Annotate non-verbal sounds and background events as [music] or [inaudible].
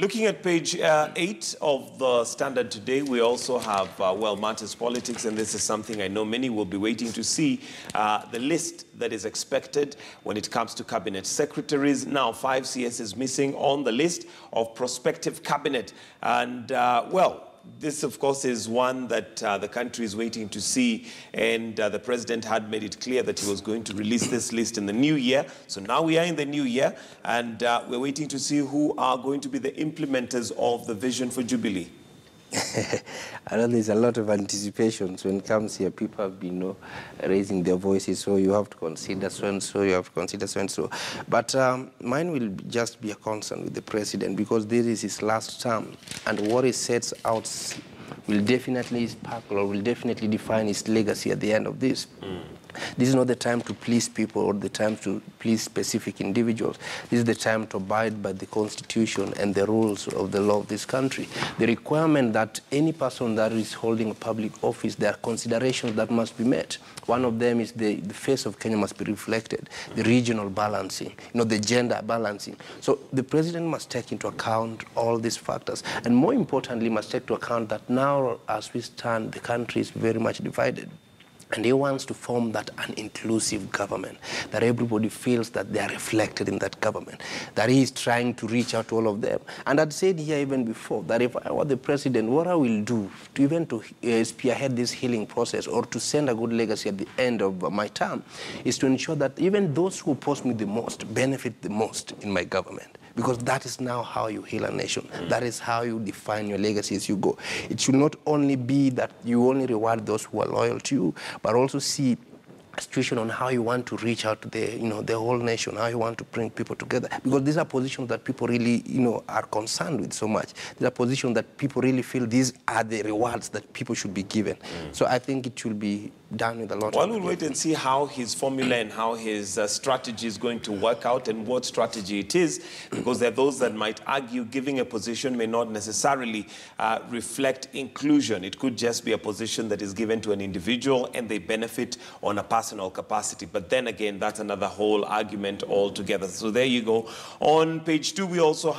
Looking at page uh, 8 of the Standard today, we also have, uh, well, matters politics, and this is something I know many will be waiting to see. Uh, the list that is expected when it comes to cabinet secretaries. Now, 5CS is missing on the list of prospective cabinet. And, uh, well, this, of course, is one that uh, the country is waiting to see. And uh, the president had made it clear that he was going to release this list in the new year. So now we are in the new year, and uh, we're waiting to see who are going to be the implementers of the vision for Jubilee. [laughs] I know there's a lot of anticipations when it comes here. People have been you know, raising their voices, so you have to consider so and so, you have to consider so and so. But um, mine will just be a concern with the president because this is his last term, and what he sets out will definitely sparkle or will definitely define his legacy at the end of this. Mm. This is not the time to please people or the time to please specific individuals. This is the time to abide by the constitution and the rules of the law of this country. The requirement that any person that is holding a public office, there are considerations that must be met. One of them is the, the face of Kenya must be reflected, the regional balancing, you know, the gender balancing. So the president must take into account all these factors. And more importantly, must take into account that now, as we stand, the country is very much divided. And he wants to form that an inclusive government, that everybody feels that they are reflected in that government, that he is trying to reach out to all of them. And I'd said here even before that if I were the president, what I will do to even to uh, spearhead this healing process or to send a good legacy at the end of my term is to ensure that even those who oppose me the most benefit the most in my government because that is now how you heal a nation. That is how you define your legacy as you go. It should not only be that you only reward those who are loyal to you, but also see a situation on how you want to reach out to the, you know, the whole nation, how you want to bring people together. Because these are positions that people really, you know, are concerned with so much. These are positions that people really feel these are the rewards that people should be given. Mm. So I think it should be done with a lot well, we'll wait and see how his formula and how his uh, strategy is going to work out and what strategy it is, because there are those that might argue giving a position may not necessarily uh, reflect inclusion. It could just be a position that is given to an individual and they benefit on a personal capacity. But then again, that's another whole argument altogether. So there you go. On page two, we also